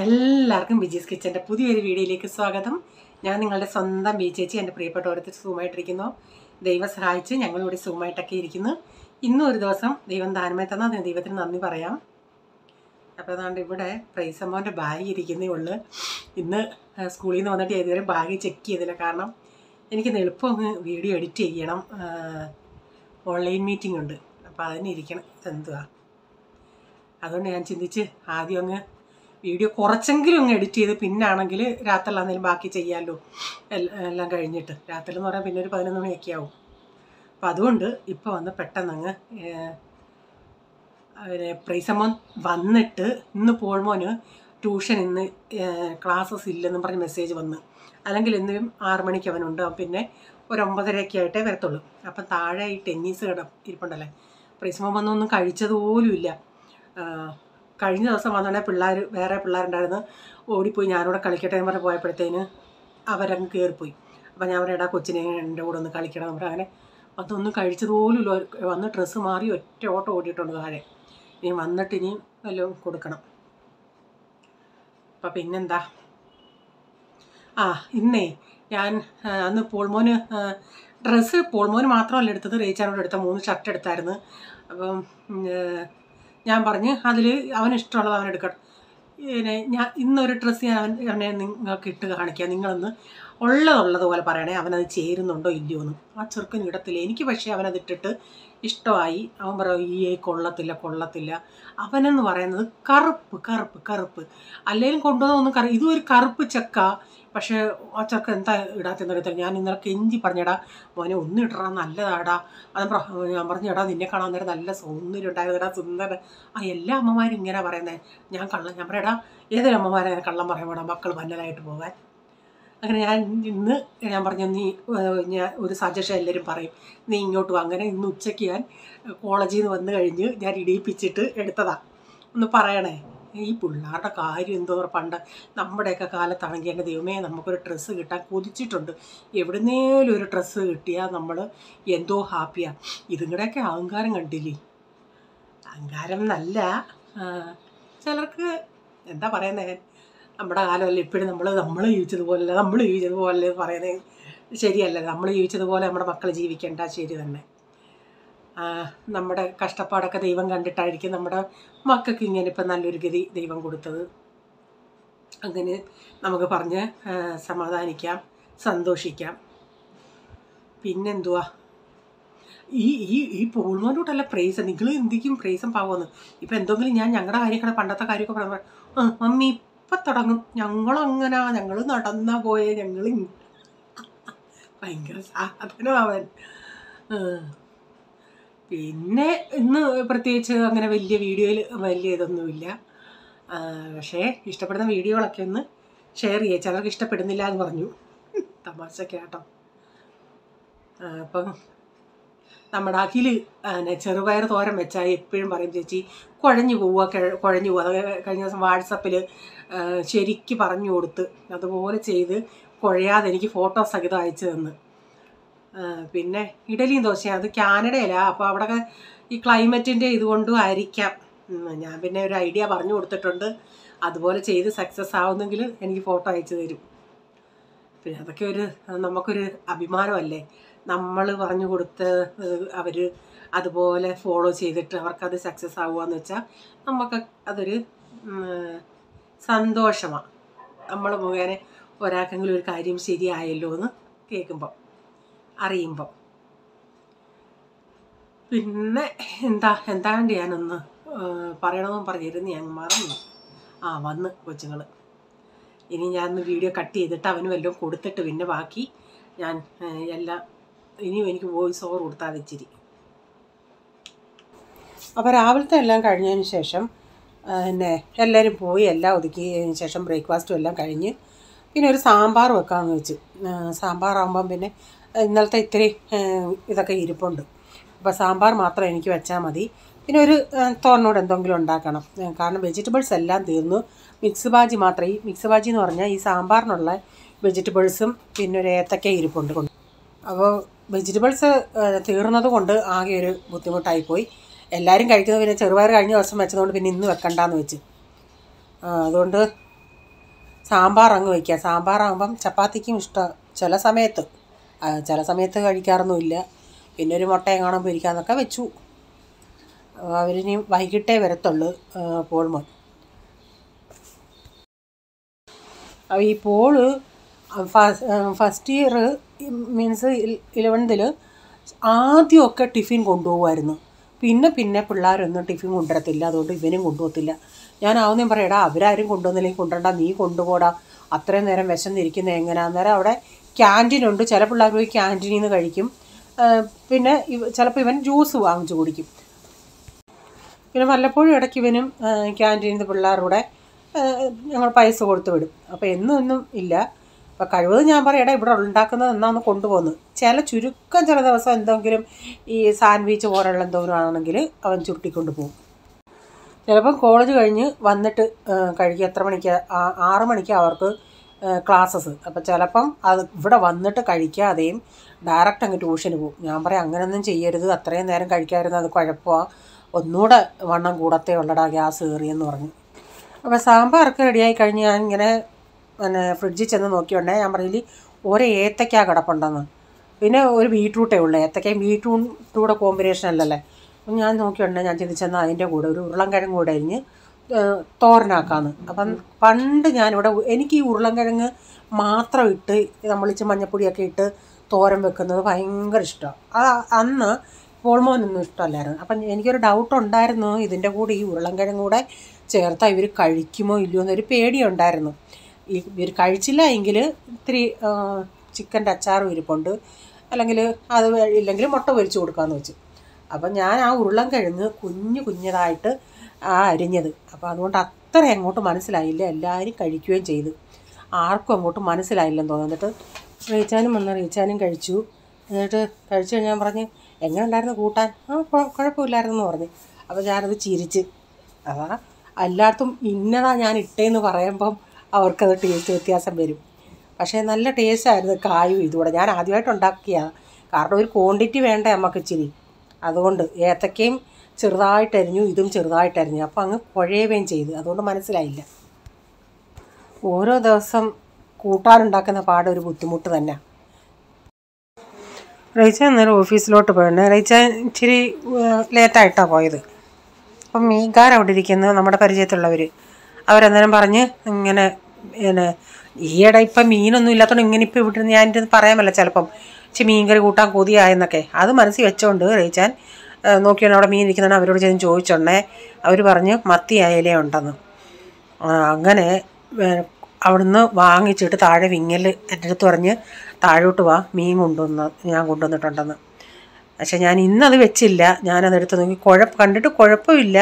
എല്ലാവർക്കും ബിജീസ് കിച്ചന്റെ പുതിയൊരു വീഡിയോയിലേക്ക് സ്വാഗതം. ഞാൻ നിങ്ങളുടെ സ്വന്തം ബി ചേച്ചി എന്റെ പ്രിയപ്പെട്ട ഓരോരുത്തർ സുഖമായിട്ടിരിക്കുന്നു. ദൈവം സഹായിച്ച് ഞങ്ങളിവിടെ സുഖമായിട്ടൊക്കെ ഇരിക്കുന്നു. ഇന്നും ഒരു ദിവസം ദൈവം ദാനമായി തന്നാൽ അതിന് ദൈവത്തിന് നന്ദി പറയാം. അപ്പോൾ അതുകൊണ്ട് ഇവിടെ പ്രൈസമ്മോന്റെ ബാഗ് ഇരിക്കുന്നേ ഉള്ളു. ഇന്ന് സ്കൂളിൽ നിന്ന് വന്നിട്ട് ഇതുവരെ ബാഗ് ചെക്ക് ചെയ്തില്ല. കാരണം എനിക്കിന്ന് എളുപ്പം വീഡിയോ എഡിറ്റ് ചെയ്യണം. ഓൺലൈൻ മീറ്റിംഗ് ഉണ്ട്. അപ്പോൾ അതിന് ഇരിക്കണം. എന്തുവാ? അതുകൊണ്ട് ഞാൻ ചിന്തിച്ച് ആദ്യം അങ്ങ് വീഡിയോ കുറച്ചെങ്കിലും അങ്ങ് എഡിറ്റ് ചെയ്ത് പിന്നാണെങ്കിൽ രാത്രിയിലാണെങ്കിലും ബാക്കി ചെയ്യാമല്ലോ എല്ലാം കഴിഞ്ഞിട്ട്. രാത്രി എന്ന് പറയാൻ പിന്നെ ഒരു പതിനൊന്ന് മണിയൊക്കെ ആവും. അപ്പം അതുകൊണ്ട് ഇപ്പോൾ വന്ന് പെട്ടെന്നങ്ങ് അവരെ പ്രൈസമ്മോൻ വന്നിട്ട് ഇന്ന് പോൾമോന് ട്യൂഷൻ ഇന്ന് ക്ലാസ്സസ് ഇല്ലെന്നും പറഞ്ഞ് മെസ്സേജ് വന്ന്. അല്ലെങ്കിൽ ഇന്നും ആറ് മണിക്ക് അവനുണ്ട് പിന്നെ ഒരു ഒമ്പതരയൊക്കെ ആയിട്ടേ വരത്തുള്ളൂ. അപ്പം താഴെ ഈ ടെന്നീസ് കിട ഇരിപ്പുണ്ടല്ലേ? പ്രൈസമ്മോൻ വന്നൊന്നും കഴിച്ചത് പോലും ഇല്ല കഴിഞ്ഞ ദിവസം വന്നോടെ പിള്ളേർ വേറെ പിള്ളേരുണ്ടായിരുന്നു. ഓടിപ്പോയി ഞാനിവിടെ കളിക്കട്ടെ എന്ന് പറഞ്ഞ് പോയപ്പോഴത്തേന് അവരങ്ങ് കയറിപ്പോയി അപ്പം ഞാൻ പറഞ്ഞാൽ കൊച്ചിനെ എന്റെ കൂടെ ഒന്ന് കളിക്കണം പറഞ്ഞ്. അങ്ങനെ അതൊന്നും കഴിച്ചത് പോലും വന്ന് ഡ്രസ്സ് മാറി ഒറ്റ ഓട്ടം ഓടിയിട്ടുണ്ട് താഴെ. ഇനി വന്നിട്ട് ഇനി വല്ലതും കൊടുക്കണം. അപ്പം പിന്നെന്താ? ആ ഇന്നേ ഞാൻ അന്ന് പോൾമോന് ഡ്രസ്സ് പോൾമോന് മാത്രമല്ല എടുത്തത്. റേച്ചാനോട് എടുത്ത മൂന്ന് ഷർട്ട് എടുത്തായിരുന്നു. അപ്പം ഞാൻ പറഞ്ഞ് അതിൽ അവന് ഇഷ്ടമുള്ളത് അവൻ എടുക്കട്ടെ പിന്നെ ഞാൻ ഇന്നൊരു ഡ്രസ്സ് ഞാൻ അവൻ അവനെ നിങ്ങൾക്ക് ഇട്ട് കാണിക്കാം. നിങ്ങളൊന്ന് ഉള്ളതുള്ളതുപോലെ പറയണേ അവനത് ചേരുന്നുണ്ടോ ഇല്ലയോ എന്ന്. ആ ചെറുക്കൻ ഇടത്തില്ല. എനിക്ക് പക്ഷേ അവനത് ഇട്ടിട്ട് ഇഷ്ടമായി. അവൻ പറയും ഈ കൊള്ളത്തില്ല കൊള്ളത്തില്ല. അവനെന്ന് പറയുന്നത് കറുപ്പ് കറുപ്പ് കറുപ്പ്. അല്ലെങ്കിലും കൊണ്ടുവന്ന ഒന്നും കറി ഇതും ഒരു കറുപ്പ് ചക്ക. പക്ഷേ ആ ചക്ക എന്താ ഇടാത്തെന്ന് അറിയത്തില്ല ഞാൻ ഇന്നലെ കെഞ്ചി പറഞ്ഞടാ മോനെ ഒന്ന് ഇടറാ നല്ലതാടാ. അത് ഞാൻ പറഞ്ഞു എടാ നിന്നെ കാണാൻ നേരം നല്ല സൗന്ദര്യം ഉണ്ടായിരുന്നടാ സുന്ദര ആ എല്ലാ അമ്മമാരും ഇങ്ങനെ പറയുന്നത് ഞാൻ കള്ളം ഞാൻ പറയടാ ഏതൊരു അമ്മമാരെ കള്ളം പറയാൻ വേണം മക്കൾ വന്നതായിട്ട് പോകാൻ. അങ്ങനെ ഞാൻ ഇന്ന് ഞാൻ പറഞ്ഞു നീ ഞാൻ ഒരു സജഷൻ എല്ലാവരും പറയും. നീ ഇങ്ങോട്ട് വാ. അങ്ങനെ ഇന്ന് ഉച്ചയ്ക്ക് ഞാൻ കോളേജിൽ നിന്ന് വന്നു കഴിഞ്ഞ് ഞാൻ ഇടിയിപ്പിച്ചിട്ട് എടുത്തതാ. ഒന്ന് പറയണേ ഈ പിള്ളേരുടെ കാര്യം എന്തോ പണ്ട് നമ്മുടെയൊക്കെ കാലത്താണെങ്കിൽ എന്റെ ദൈവമേ നമുക്കൊരു ഡ്രസ്സ് കിട്ടാൻ കൊതിച്ചിട്ടുണ്ട്. എവിടുന്നേലും ഒരു ഡ്രസ്സ് കിട്ടിയാൽ നമ്മൾ എന്തോ ഹാപ്പിയാണ് ഇതുങ്ങളുടെയൊക്കെ അഹങ്കാരം കണ്ടില്ലേ? അഹങ്കാരം എന്നല്ല ചിലർക്ക് എന്താ പറയുന്നത് നമ്മുടെ കാലമല്ല? ഇപ്പോഴും നമ്മൾ നമ്മൾ ജീവിച്ചതുപോലെ നമ്മൾ ജീവിച്ചതുപോലെ പറയുന്നത് ശരിയല്ല. നമ്മൾ ജീവിച്ചതുപോലെ നമ്മുടെ മക്കൾ ജീവിക്കേണ്ട ശരി തന്നെ. നമ്മുടെ കഷ്ടപ്പാടൊക്കെ ദൈവം കണ്ടിട്ടായിരിക്കും നമ്മുടെ മക്കൾക്ക് ഇങ്ങനെ ഇപ്പം നല്ലൊരു ഗതി ദൈവം കൊടുത്തത്. അങ്ങനെ നമുക്ക് പറഞ്ഞ് സമാധാനിക്കാം സന്തോഷിക്കാം. പിന്നെന്തുവാ? ഈ ഈ ഈ പോൾമോനോട്ടല്ല പ്രൈസ് നിങ്ങൾ എന്തിക്കും പ്രൈസും പാവുമെന്ന് ഇപ്പം എന്തെങ്കിലും ഞാൻ ഞങ്ങളുടെ കാര്യമൊക്കെ പണ്ടത്തെ കാര്യമൊക്കെ പറഞ്ഞു മമ്മി ഇപ്പം തുടങ്ങും. ഞങ്ങളങ്ങനെ? ഞങ്ങൾ നടന്നാ പോയെ? ഞങ്ങൾ ഭയങ്കര സാധനം അവൻ പിന്നെ ഇന്ന് പ്രത്യേകിച്ച് അങ്ങനെ വലിയ വീഡിയോയിൽ വലിയ ഇതൊന്നുമില്ല. പക്ഷേ ഇഷ്ടപ്പെടുന്ന വീഡിയോകളൊക്കെ ഒന്ന് ഷെയർ ചെയ്യുക ചിലർക്ക് ഇഷ്ടപ്പെടുന്നില്ല എന്ന് പറഞ്ഞു. തമാശക്കാട്ടോ. കേട്ടോ അപ്പം നമ്മുടെ അഖിൽ ചെറുപയർ തോരൻ വെച്ചാൽ എപ്പോഴും പറയും ചേച്ചി കുഴഞ്ഞു പോവുക കുഴഞ്ഞു പോവുക. കഴിഞ്ഞ ദിവസം വാട്സപ്പിൽ ശരിക്ക് പറഞ്ഞു കൊടുത്ത് അതുപോലെ ചെയ്ത് കുഴയാതെ എനിക്ക് ഫോട്ടോ സഹിതം അയച്ചു തന്ന്. പിന്നെ ഇഡലിയും ദോശയും അത് കാനഡയിലാ അപ്പോൾ അവിടെ ഈ ക്ലൈമറ്റിന്റെ ഇതുകൊണ്ടും ആയിരിക്കാം. ഞാൻ പിന്നെ ഒരു ഐഡിയ പറഞ്ഞു കൊടുത്തിട്ടുണ്ട്. അതുപോലെ ചെയ്ത് സക്സസ് ആവുന്നെങ്കിൽ എനിക്ക് ഫോട്ടോ അയച്ചു തരും. പിന്നെ അതൊക്കെ ഒരു നമുക്കൊരു അഭിമാനമല്ലേ? നമ്മൾ പറഞ്ഞു കൊടുത്ത് അവർ അതുപോലെ ഫോളോ ചെയ്തിട്ട് അവർക്കത് സക്സസ് ആവുകയെന്ന് വെച്ചാൽ നമുക്ക് അതൊരു സന്തോഷമാണ് നമ്മൾ മുഖേന ഒരാൾക്കെങ്കിലും ഒരു കാര്യം ശരിയായല്ലോ എന്ന് കേൾക്കുമ്പോൾ അറിയുമ്പോൾ പിന്നെ എന്താ എന്താണ്ട് ഞാനൊന്ന് പറയണമെന്ന് പറഞ്ഞിരുന്നു ഞാൻ മറന്നു. ആ വന്ന് കൊച്ചുങ്ങൾ ഇനി ഞാൻ വീഡിയോ കട്ട് ചെയ്തിട്ട് അവന് വല്ലതും കൊടുത്തിട്ട് പിന്നെ ബാക്കി ഞാൻ എല്ലാം ഇനിയും എനിക്ക് വോയിസ് ഓവർ കൊടുത്താൽ ഇച്ചിരി അപ്പോൾ രാവിലത്തെ എല്ലാം കഴിഞ്ഞതിന് ശേഷം പിന്നെ എല്ലാവരും പോയി എല്ലാം ഒതുക്കിയതിന് ശേഷം ബ്രേക്ക്ഫാസ്റ്റും എല്ലാം കഴിഞ്ഞ് പിന്നെ ഒരു സാമ്പാർ വെക്കാമെന്ന് വെച്ചു. സാമ്പാറാകുമ്പം പിന്നെ ഇന്നലത്തെ ഇത്തിരി ഇതൊക്കെ ഇരിപ്പുണ്ട്. അപ്പോൾ സാമ്പാർ മാത്രം എനിക്ക് വെച്ചാൽ മതി. പിന്നെ ഒരു തോന്നോട് എന്തെങ്കിലും ഉണ്ടാക്കണം. കാരണം വെജിറ്റബിൾസ് എല്ലാം തീർന്നു. മിക്സ് ബാജി മാത്രം. ഈ മിക്സ് ബാജി എന്ന് പറഞ്ഞാൽ ഈ സാമ്പാറിനുള്ള വെജിറ്റബിൾസും പിന്നെ ഒരു ഏത്തക്ക ഇരിപ്പുണ്ട് അപ്പോൾ വെജിറ്റബിൾസ് തീർന്നത് കൊണ്ട് ആകെ ഒരു ബുദ്ധിമുട്ടായിപ്പോയി. എല്ലാവരും കഴിക്കുന്നത് പിന്നെ ചെറുപയർ കഴിഞ്ഞ ദിവസം വെച്ചതുകൊണ്ട് പിന്നെ ഇന്ന് വെക്കണ്ടെന്ന് വെച്ച്. അതുകൊണ്ട് സാമ്പാർ അങ്ങ് വയ്ക്കുക സാമ്പാറാകുമ്പം ചപ്പാത്തിക്കും ഇഷ്ടം ചില സമയത്ത്. ചില സമയത്ത് കഴിക്കാറൊന്നുമില്ല പിന്നെ ഒരു മുട്ട എങ്ങാനും പൊരിക്കാന്നൊക്കെ വെച്ചു. അവരിനി വൈകിട്ടേ വരത്തുള്ളൂ പോൾമോൻ ഈ പോൾ ഫസ്റ്റ് ഇയർ മീൻസ് ഇലവൻതിൽ ആദ്യമൊക്കെ ടിഫിൻ കൊണ്ടുപോകുമായിരുന്നു പിന്നെ പിന്നെ പിള്ളേരൊന്നും ടിഫിൻ കൊണ്ടുവരത്തില്ല. അതുകൊണ്ട് ഇവനും കൊണ്ടുപോകത്തില്ല. ഞാൻ ആവുന്നേം പറയടാ അവരാരും കൊണ്ടുവന്നില്ലെങ്കിൽ കൊണ്ടുവരണ്ട. നീ കൊണ്ടുപോടാ. അത്രയും നേരം വിശന്നിരിക്കുന്നത് എങ്ങനെയാ നേരം അവിടെ ക്യാന്റീനുണ്ട് ചില പിള്ളേർ പോയി ക്യാന്റീനിൽ നിന്ന് കഴിക്കും. പിന്നെ ചിലപ്പോൾ ഇവൻ ജ്യൂസ് വാങ്ങിച്ചു കുടിക്കും. പിന്നെ വല്ലപ്പോഴും ഇടയ്ക്ക് ഇവനും ക്യാന്റീനിൽ നിന്ന് പിള്ളേരുടെ ഞങ്ങൾ പൈസ കൊടുത്ത് വിടും. അപ്പോൾ എന്നും ഇല്ല. അപ്പോൾ കഴിവതും ഞാൻ പറയടാ ഇവിടെ ഉണ്ടാക്കുന്നത് എന്നാന്ന് കൊണ്ടുപോകുന്നത്. ചില ചുരുക്കം ചില ദിവസം എന്തെങ്കിലും ഈ സാൻഡ്വിച്ച് പോലുള്ള എന്തെങ്കിലും ആണെങ്കിൽ അവൻ ചുരുട്ടിക്കൊണ്ട് പോകും. ചിലപ്പം കോളേജ് കഴിഞ്ഞ് വന്നിട്ട് കഴിക്കുക. എത്ര മണിക്ക്? ആറ് മണിക്ക് അവർക്ക് ക്ലാസ്സസ്. അപ്പം ചിലപ്പം അത് ഇവിടെ വന്നിട്ട് കഴിക്കാതെയും ഡയറക്റ്റ് അങ്ങ് ട്യൂഷന് പോകും. ഞാൻ പറയാം അങ്ങനെയൊന്നും ചെയ്യരുത്. അത്രയും നേരം കഴിക്കാതിരുന്നത് അത് കുഴപ്പമാണ് ഒന്നുകൂടെ വണ്ണം കൂടത്തേ ഉള്ളടാ ഗ്യാസ് കയറിയെന്ന് പറഞ്ഞു. അപ്പോൾ സാമ്പാറൊക്കെ റെഡിയായി കഴിഞ്ഞ് ഞാൻ ഇങ്ങനെ പിന്നെ ഫ്രിഡ്ജിൽ ചെന്ന് നോക്കിയോണ്ടേ ഞാൻ പറഞ്ഞില്ല ഒരു ഏത്തക്ക കിടപ്പുണ്ടെന്ന്. പിന്നെ ഒരു ബീട്രൂട്ടേ ഉള്ളൂ. ഏത്തക്കയും ബീട്രൂട്ടും കൂടെ കോമ്പിനേഷൻ അല്ലല്ലേ? അപ്പം ഞാൻ നോക്കിയുണ്ടേ ഞാൻ ചിന്തിച്ചെന്നാൽ അതിന്റെ കൂടെ ഒരു ഉരുളൻകിഴങ്ങ് കൂടെ അരിഞ്ഞ് തോരനാക്കാന്ന്. അപ്പം പണ്ട് ഞാനിവിടെ എനിക്ക് ഈ ഉരുളൻകിഴങ്ങ് മാത്രം ഇട്ട് നമ്മളിച്ച് മഞ്ഞപ്പൊടിയൊക്കെ ഇട്ട് തോരൻ വെക്കുന്നത് ഭയങ്കര ഇഷ്ടമാണ് ആ അന്ന് പോൾമോനൊന്നും ഇഷ്ടമല്ലായിരുന്നു. അപ്പം എനിക്കൊരു ഡൗട്ട് ഉണ്ടായിരുന്നു ഇതിന്റെ കൂടെ ഈ ഉരുളൻകിഴങ്ങ് കൂടെ ചേർത്താൽ ഇവർ കഴിക്കുമോ ഇല്ലയോ എന്നൊരു പേടിയുണ്ടായിരുന്നു. ഈ ഇവർ കഴിച്ചില്ല എങ്കിൽ ഇത്തിരി ചിക്കന്റെ അച്ചാറും ഇരിപ്പുണ്ട്. അല്ലെങ്കിൽ അത് ഇല്ലെങ്കിൽ മുട്ട പൊരിച്ച് കൊടുക്കാമെന്ന് വെച്ചു. അപ്പം ഞാൻ ആ ഉരുളം കഴിഞ്ഞ് കുഞ്ഞു കുഞ്ഞതായിട്ട് ആ അരിഞ്ഞത്. അപ്പോൾ അതുകൊണ്ട് അത്ര അങ്ങോട്ട് മനസ്സിലായില്ല. എല്ലാവരും കഴിക്കുകയും ചെയ്തു. ആർക്കും അങ്ങോട്ട് മനസ്സിലായില്ലെന്ന് തോന്നുന്നു. എന്നിട്ട് റീച്ചാനും വന്ന് റീച്ചാനും കഴിച്ചു. എന്നിട്ട് കഴിച്ചു കഴിഞ്ഞാൽ പറഞ്ഞ് എങ്ങനെ ഉണ്ടായിരുന്നു കൂട്ടാൻ? ആ കുഴപ്പമില്ലായിരുന്നു എന്ന് പറഞ്ഞു. അപ്പോൾ ഞാനത് ചിരിച്ച്. അതാ എല്ലായിടത്തും ഇന്നതാ ഞാൻ ഇട്ടേന്ന് പറയുമ്പം അവർക്കത് ടേസ്റ്റ് വ്യത്യാസം വരും. പക്ഷേ നല്ല ടേസ്റ്റ് ആയിരുന്നു കായും ഇതുകൂടെ. ഞാൻ ആദ്യമായിട്ട് ഉണ്ടാക്കിയതാണ് കാരണം ഒരു ക്വാണ്ടിറ്റി വേണ്ട നമുക്ക് ഇച്ചിരി. അതുകൊണ്ട് ഏത്തക്കയും ചെറുതായിട്ടരിഞ്ഞു ഇതും ചെറുതായിട്ടരിഞ്ഞു അപ്പോൾ അങ്ങ് കുഴയുകയും ചെയ്തു. അതുകൊണ്ട് മനസ്സിലായില്ല. ഓരോ ദിവസം കൂട്ടാനുണ്ടാക്കുന്ന പാട് ഒരു ബുദ്ധിമുട്ട് തന്നെ. റൈച്ച അന്നേരം ഓഫീസിലോട്ട് പോയിട്ടുണ്ട്. റൈച്ച ഇച്ചിരി ലേറ്റായിട്ടാണ് പോയത്. അപ്പം മീൻകാർ അവിടെ ഇരിക്കുന്നത് നമ്മുടെ പരിചയത്തിലുള്ളവർ അവരന്നേരം പറഞ്ഞ് ഇങ്ങനെ പിന്നെ ഈയിടെ ഇപ്പം മീനൊന്നും ഇല്ലാത്തതുകൊണ്ട് ഇങ്ങനെ ഇപ്പം ഇവിടെ ഞാൻ ഇത് പറയാമല്ല ചിലപ്പം. ഇച്ചിരി മീൻകറി കൂട്ടാൻ കൊതിയായെന്നൊക്കെ. അത് മനസ്സിൽ വെച്ചോണ്ട് റേച്ചാൻ നോക്കിയാണ് അവിടെ മീൻ ഇരിക്കുന്നതാണ് അവരോട് ചെന്ന് ചോദിച്ചോണ്ടേ അവർ പറഞ്ഞ് മത്തി അയല ഉണ്ടെന്ന്. അങ്ങനെ അവിടുന്ന് വാങ്ങിച്ചിട്ട് താഴെ വിങ്ങൽ എന്റെ അടുത്ത് പറഞ്ഞ് താഴോട്ട് വാ മീൻ കൊണ്ടുവന്ന് ഞാൻ കൊണ്ടുവന്നിട്ടുണ്ടെന്ന്. പക്ഷേ ഞാൻ ഇന്നത് വെച്ചില്ല. ഞാനത് എടുത്ത് നോക്കി. കുഴപ്പം കണ്ടിട്ട് കുഴപ്പമില്ല.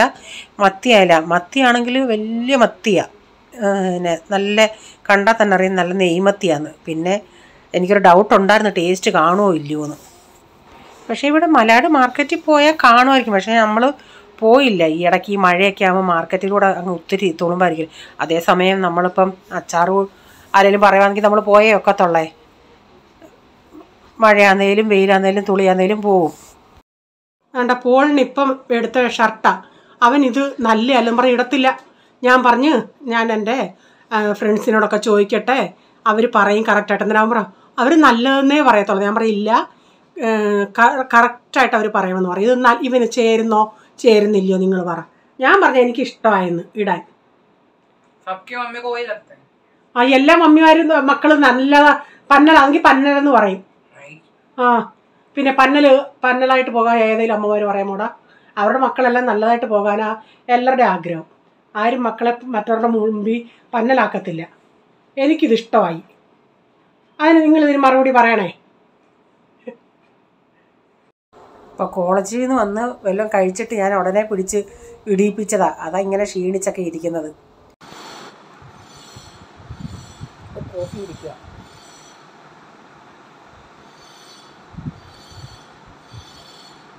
മത്തിയായില്ല മത്തിയാണെങ്കിൽ വലിയ മത്തിയാണ് പിന്നെ നല്ല കണ്ടാൽ തന്നെ അറിയാം നല്ല നെയ്മത്തിയാണ് പിന്നെ എനിക്കൊരു ഡൗട്ട് ഉണ്ടായിരുന്നു ടേസ്റ്റ് കാണുമോ ഇല്ലയോ എന്ന് പക്ഷേ ഇവിടെ മലയാട് മാർക്കറ്റിൽ പോയാൽ കാണുമായിരിക്കും. പക്ഷേ നമ്മൾ പോയില്ല. ഈ ഇടയ്ക്ക് ഈ മഴയൊക്കെ ആകുമ്പോൾ മാർക്കറ്റിലൂടെ അങ്ങ് ഒത്തിരി തുളുമ്പായിരിക്കും. അതേസമയം നമ്മളിപ്പം അച്ചാറ് ആരെങ്കിലും പറയുവാണെങ്കിൽ നമ്മൾ പോയേ ഒക്കത്തുള്ളേ. മഴയാന്നേലും വെയിലാന്നേലും തുളിയാന്നേലും പോവും. വേണ്ട പോളിന് ഇപ്പം എടുത്ത ഷർട്ടാ. അവൻ ഇത് നല്ല അലമ്പറ ഇടത്തില്ല. ഞാൻ പറഞ്ഞ് ഞാൻ എന്റെ ഫ്രണ്ട്സിനോടൊക്കെ ചോദിക്കട്ടെ. അവർ പറയും കറക്റ്റായിട്ട് എന്തിനാ പറ അവർ നല്ലതെന്നേ പറയത്തുള്ളൂ. ഞാൻ പറയില്ല കറക്റ്റായിട്ട് അവർ പറയുമെന്ന് പറയും. ഇത് ഇവന് ചേരുന്നോ? ചേരുന്നില്ലയോ? നിങ്ങൾ പറ. ഞാൻ പറഞ്ഞ എനിക്ക് ഇഷ്ടമായെന്ന് ഇടാൻ ആ എല്ലാ മമ്മിമാരും മക്കൾ നല്ല പന്നലാണെങ്കിൽ പന്നലെന്ന് പറയും. ആ പിന്നെ പന്നൽ പന്നലായിട്ട് പോകാൻ ഏതെങ്കിലും അമ്മമാർ പറയാമോടാ? അവരുടെ മക്കളെല്ലാം നല്ലതായിട്ട് പോകാനാ എല്ലാവരുടെയും ആഗ്രഹം. ആരും മക്കളെ മറ്റവരുടെ മുമ്പിൽ പന്നലാക്കത്തില്ല. എനിക്കിതിഷ്ടമായി അതിന് നിങ്ങൾ ഇതിന് മറുപടി പറയണേ? ഇപ്പോൾ കോളേജിൽ നിന്ന് വന്ന് വല്ലതും കഴിച്ചിട്ട് ഞാൻ ഉടനെ പിടിച്ച് ഇടിയിപ്പിച്ചതാ. അതാ ഇങ്ങനെ ക്ഷീണിച്ചൊക്കെ ഇരിക്കുന്നത്.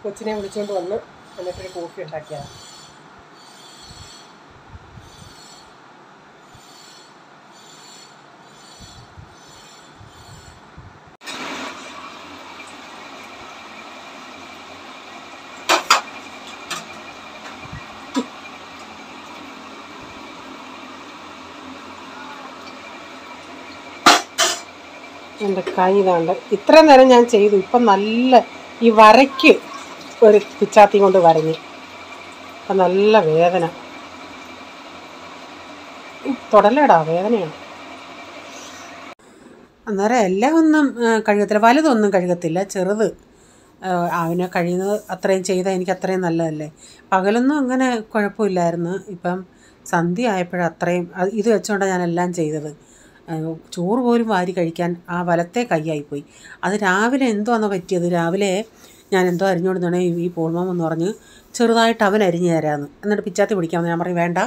കൊച്ചിനെ വിളിച്ചുകൊണ്ട് വന്ന് എന്നിട്ടൊരു കോഫി ഉണ്ടാക്കിയതാണ് എന്റെ കൈ ഇതാണ്ട് ഇത്ര നേരം ഞാൻ ചെയ്തു. ഇപ്പം നല്ല ഈ വരയ്ക്ക് ഒരു പിച്ചാത്തി കൊണ്ട് വരഞ്ഞ്. അപ്പം നല്ല വേദന. തുടലടാ വേദനയാണ്. അന്നേരം എല്ലാം ഒന്നും കഴുകത്തില്ല. വലുതൊന്നും കഴുകത്തില്ല. ചെറുത് അവന് കഴിയുന്നത് അത്രയും ചെയ്താൽ എനിക്ക് അത്രയും നല്ലതല്ലേ. പകലൊന്നും അങ്ങനെ കുഴപ്പമില്ലായിരുന്നു. ഇപ്പം സന്ധ്യ ആയപ്പോഴത്രയും ഇത് വെച്ചുകൊണ്ടാണ് ഞാൻ എല്ലാം ചെയ്തത്. ചോറ് പോലും വാരി കഴിക്കാൻ ആ വലത്തെ കൈയായിപ്പോയി. അത് രാവിലെ എന്തോന്ന് പറ്റിയത്? രാവിലെ ഞാൻ എന്തോ അരിഞ്ഞുകൊടുന്നാണ് ഈ പോൾമോം എന്ന് പറഞ്ഞ് ചെറുതായിട്ട് അവൻ അരിഞ്ഞു തരാമെന്ന് എന്നിട്ട് പിച്ചാത്തി പിടിക്കാമെന്ന് ഞാൻ പറഞ്ഞു വേണ്ട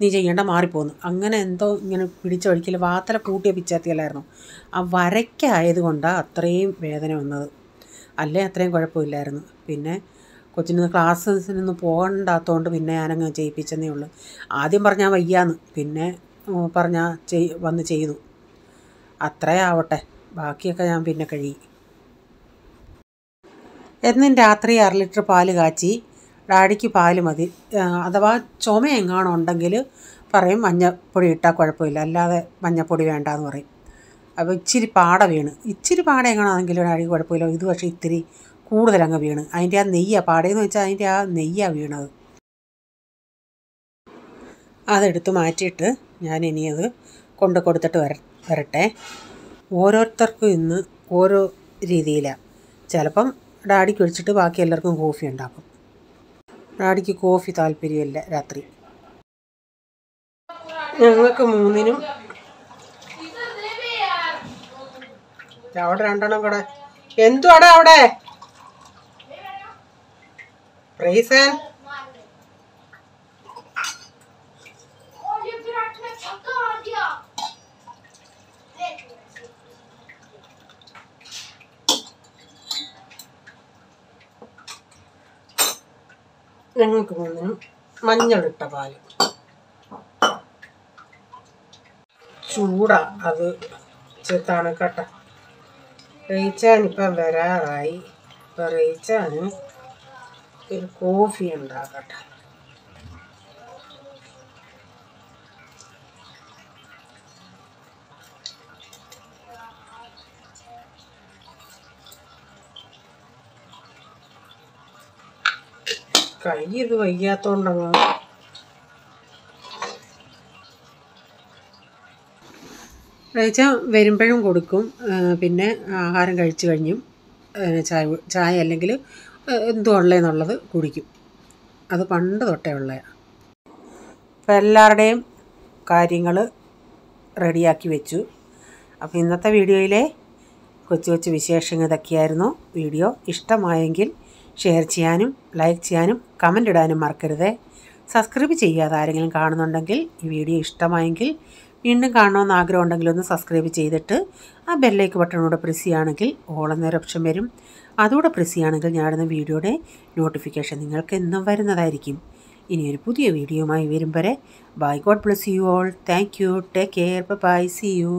നീ ചെയ്യേണ്ട മാറിപ്പോന്ന്. അങ്ങനെ എന്തോ ഇങ്ങനെ പിടിച്ച ഒഴിക്കൽ വാത്തല കൂട്ടിയ പിച്ചാത്തിയല്ലായിരുന്നു ആ വരയ്ക്കായതുകൊണ്ടാണ് അത്രയും വേദന വന്നത്. അല്ലേ അത്രയും കുഴപ്പമില്ലായിരുന്നു. പിന്നെ കൊച്ചിന് ക്ലാസ്സിനൊന്നും പോകണ്ടാത്തതുകൊണ്ട് പിന്നെ ഞാനങ്ങ് ചെയ്യിപ്പിച്ചെന്നേ ഉള്ളൂ. ആദ്യം പറഞ്ഞാൽ വയ്യാന്ന്. പിന്നെ പറഞ്ഞാൽ ചെയ് വന്ന് ചെയ്തു. അത്രേ ആവട്ടെ ബാക്കിയൊക്കെ ഞാൻ പിന്നെ കഴിയും എന്നും രാത്രി അര ലിറ്റർ പാൽ കാച്ചി ഡാഡിക്ക് പാൽ മതി. അഥവാ ചുമ എങ്ങാണോ ഉണ്ടെങ്കിൽ പറയും മഞ്ഞപ്പൊടി ഇട്ടാൽ കുഴപ്പമില്ല. അല്ലാതെ മഞ്ഞപ്പൊടി വേണ്ട എന്ന് പറയും. അപ്പോൾ ഇച്ചിരി പാട വീണ്. ഇച്ചിരി പാട എങ്ങാണെങ്കിലും ഡാഡിക്ക് കുഴപ്പമില്ല. ഇത് പക്ഷേ ഇത്തിരി കൂടുതലങ്ങ് വീണ്. അതിന്റെ ആ നെയ്യാണ് പാടയെന്ന് വെച്ചാൽ അതിന്റെ ആ നെയ്യാണ് വീണത്. അതെടുത്ത് മാറ്റിയിട്ട് ഞാൻ ഇനി അത് കൊണ്ട് കൊടുത്തിട്ട് വര. വരട്ടെ. ഓരോരുത്തർക്കും ഇന്ന് ഓരോ രീതിയിലാണ് ചിലപ്പം ഡാഡിക്ക് ഒഴിച്ചിട്ട് ബാക്കി എല്ലാവർക്കും കോഫി ഉണ്ടാക്കും. ഡാഡിക്ക് കോഫി താല്പര്യമില്ല രാത്രി. ഞങ്ങൾക്ക് മൂന്നിനും അവിടെ രണ്ടെണ്ണം കൂടെ. എന്തുവാടാ അവിടെ? റീസൺ ഞങ്ങൾക്ക് മൂന്നിനും മഞ്ഞളിട്ട പാൽ. ചൂടാ അത് ചേർത്താണ് കട്ട. റീച്ചാൻ ഇപ്പം വരാറായി. ഇപ്പം റേച്ചാന് ഒരു കോഫി ഉണ്ടാക്കട്ടെ. കൈ ഇത് വയ്യാത്തോണ്ടങ്ങ് വരുമ്പോഴും കൊടുക്കും. പിന്നെ ആഹാരം കഴിച്ചു കഴിഞ്ഞും ചായ ചായ അല്ലെങ്കിൽ എന്തോ ഉള്ളതെന്നുള്ളത് കുടിക്കും. അത് പണ്ട് തൊട്ടേ ഉള്ളതാണ് അപ്പോൾ എല്ലാവരുടെയും കാര്യങ്ങൾ റെഡിയാക്കി വെച്ചു. അപ്പോൾ ഇന്നത്തെ വീഡിയോയിലെ കൊച്ചു കൊച്ചു വിശേഷങ്ങൾ ഇതൊക്കെയായിരുന്നു. വീഡിയോ ഇഷ്ടമായെങ്കിൽ ഷെയർ ചെയ്യാനും ലൈക്ക് ചെയ്യാനും കമന്റ് ഇടാനും മറക്കരുത്. സബ്സ്ക്രൈബ് ചെയ്യാതെ ആരെങ്കിലും കാണുന്നുണ്ടെങ്കിൽ ഈ വീഡിയോ ഇഷ്ടമായെങ്കിൽ വീണ്ടും കാണണമെന്ന് ആഗ്രഹം ഉണ്ടെങ്കിൽ ഒന്ന് സബ്സ്ക്രൈബ് ചെയ്തിട്ട് ആ ബെല്ലൈക്ക് ബട്ടണോടെ പ്രസ് ചെയ്യുകയാണെങ്കിൽ ഓൾ എന്നൊരു ഓപ്ഷൻ വരും. അതുകൂടെ പ്രസ് ചെയ്യുകയാണെങ്കിൽ ഞാനിടുന്ന വീഡിയോയുടെ നോട്ടിഫിക്കേഷൻ നിങ്ങൾക്ക് എന്നും വരുന്നതായിരിക്കും. ഇനിയൊരു പുതിയ വീഡിയോയുമായി വരും വരെ. Bye God bless you all thank you take care bye see you